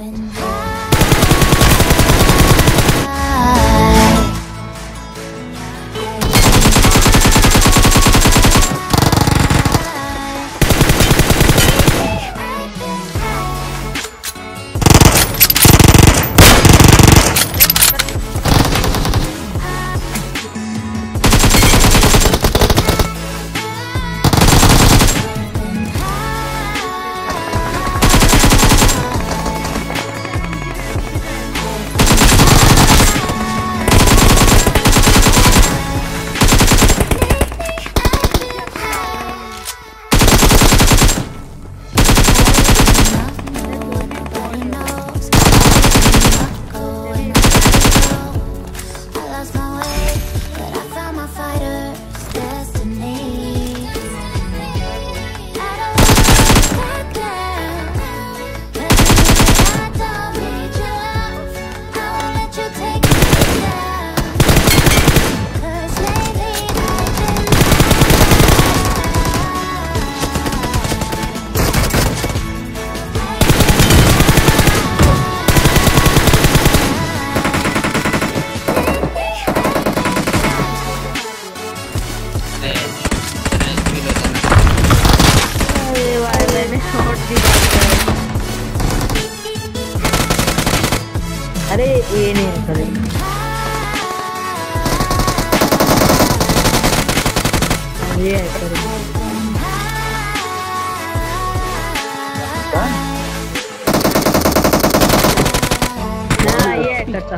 open अरे ये नहीं सर ये है सर हाँ? ये है करता